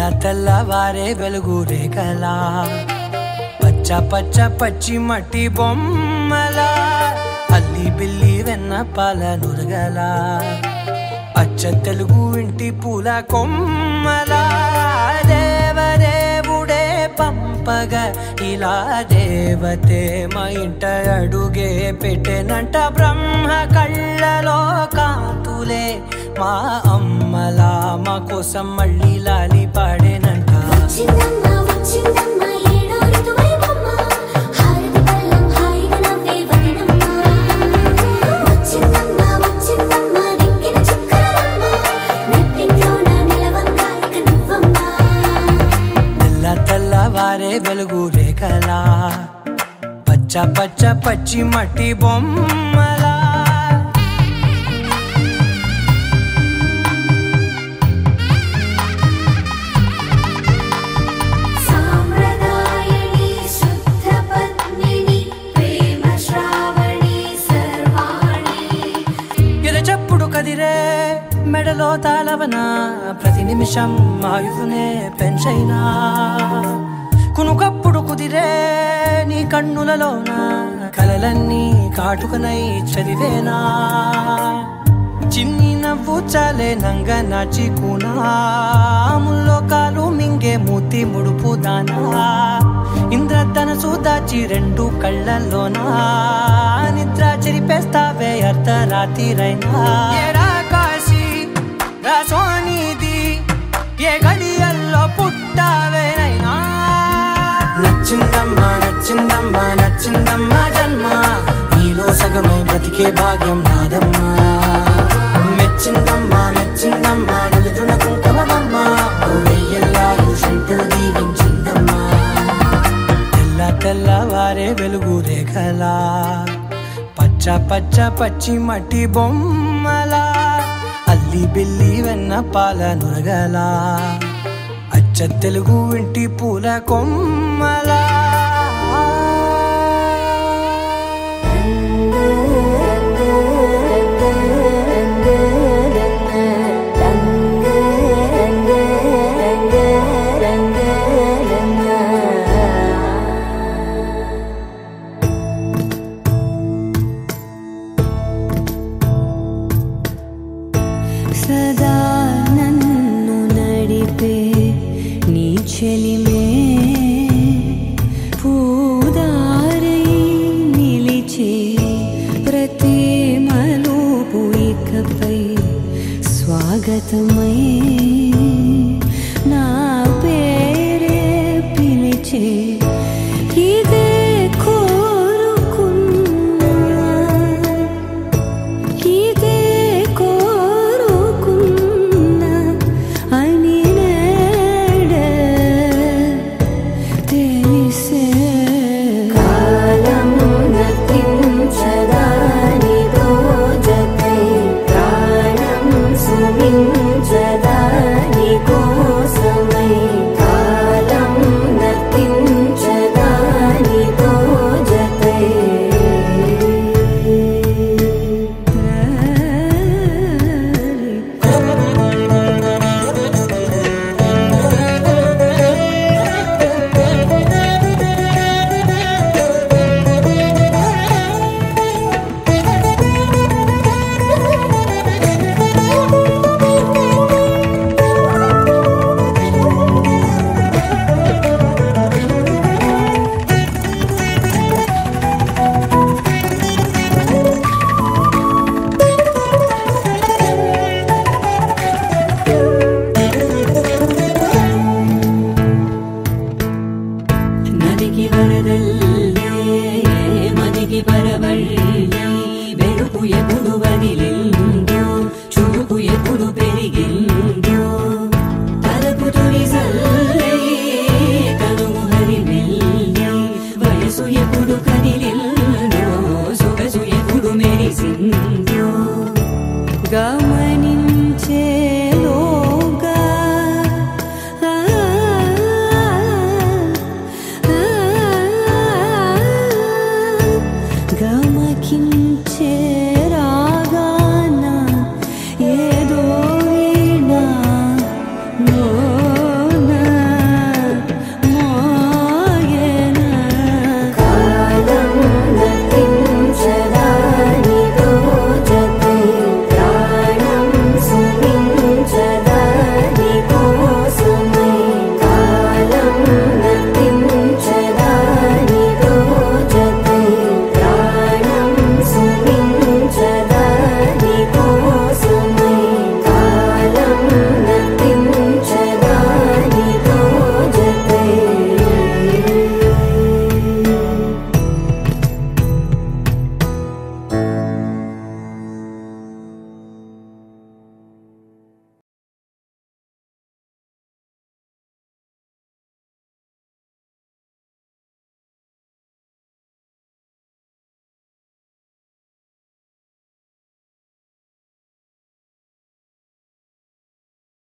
తెల్ల తెల్లవారే వెలుగు రేఖలా. పచ్చ పచ్చ పచ్చి మట్టి బొమ్మలా. అల్లి బిల్లి వెన్న పాల నురగలా. అచ్చ తెలుగు ఇంటి పూల కొమ్మలా. దేవదేవుడే పంపగ ఇలా దేవతే మా ఇంట అడుగే పెట్టెనంట బ్రహ్మ కళ్ళలో కాంతులే. మా అమ్మలా మా కోసం మళ్ళీ లాలి పాడేనంట. తెల్లవారే వెలుగు రేఖలా. పచ్చ పచ్చ పచ్చి మట్టి బొమ్మలా. మెడలో తాళవన ప్రతి నిమిషం ఆయుధునే పెంచైనా. కునుకప్పుడు కుదిరే నీ కన్నులలోన కలలన్నీ కాటుకనై చదివేనా. చిన్ని నవ్వు చాలే నంగ నాచి ముల్లో కాలు మింగే మూతి ముడుపు దానా ఇంద్రధనసు దాచి రెండు కళ్ళల్లోనా నిద్ర చెరిపేస్తావే అర్ధరాత్రిరైనా ఏరా రా సోనిది ఏ గడియల్లో పుట్టావేనైనా నచ్చిందమ్మా నచ్చిందమ్మా నచ్చిందమ్మా జన్మ. నీలో సగమై బ్రతికే భాగ్యం నాదమ్మా. మెచ్చిందమ్మా మెచ్చిందమ్మా నిలుతున్న కుంకుమమ్మా. వెయ్యల్లాలు శంకరు దీవించిందమ్మా. తెల్ల తెల్లవారే వెలుగు రేఖలా. పచ్చ పచ్చ పచ్చి మట్టి బొమ్మలా. అల్లి బిల్లి వెన్న పాల నురగలా. అచ్చ తెలుగు ఇంటి పూల కొమ్మలా. చెలిమే పూదారై నిలిచే ప్రతి ఇకపై స్వాగతమై నా పేరే పిలిచే చూపు ఎప్పుడు వదిలిందో చూపు ఎప్పుడు పెరిగిందో తలకు తొలి సల్లే తను హరి వయసు ఎప్పుడు